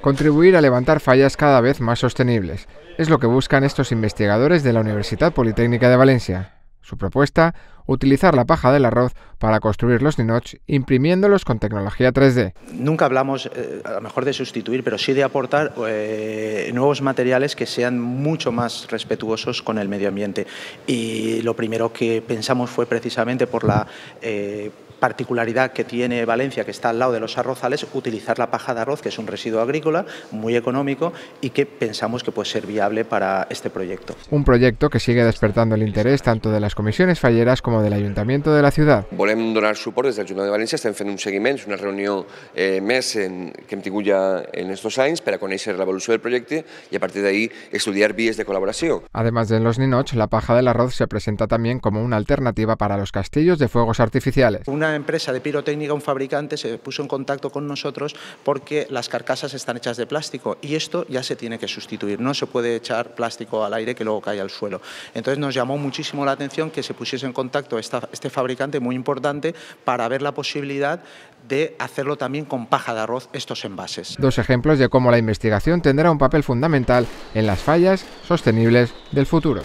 contribuir a levantar fallas cada vez más sostenibles. Es lo que buscan estos investigadores de la Universidad Politécnica de Valencia. Su propuesta, utilizar la paja del arroz para construir los ninots imprimiéndolos con tecnología 3D. Nunca hablamos eh, a lo mejor de sustituir, pero sí de aportar eh, nuevos materiales que sean mucho más respetuosos con el medio ambiente. Y lo primero que pensamos fue precisamente por la eh, particularidad que tiene Valencia, que está al lado de los arrozales, utilizar la paja de arroz, que es un residuo agrícola muy económico y que pensamos que puede ser viable para este proyecto. Un proyecto que sigue despertando el interés tanto de las comisiones falleras como del Ayuntamiento de la ciudad. Volem donar suport des del Ajuntament de València, estem fent un seguiment, una reunió eh, més en, que hem tingut ja en estos anys per a conèixer l'evolució del projecte i a partir d'ahí estudiar vías de colaboració. Además de los ninots, la paja del arroz se presenta también como una alternativa para los castillos de fuegos artificiales. Empresa de pirotécnica, un fabricante, se puso en contacto con nosotros porque las carcasas están hechas de plástico y esto ya se tiene que sustituir. No se puede echar plástico al aire que luego cae al suelo. Entonces nos llamó muchísimo la atención que se pusiese en contacto esta, este fabricante muy importante para ver la posibilidad de hacerlo también con paja de arroz estos envases. Dos ejemplos de cómo la investigación tendrá un papel fundamental en las fallas sostenibles del futuro.